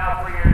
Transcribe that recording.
out for your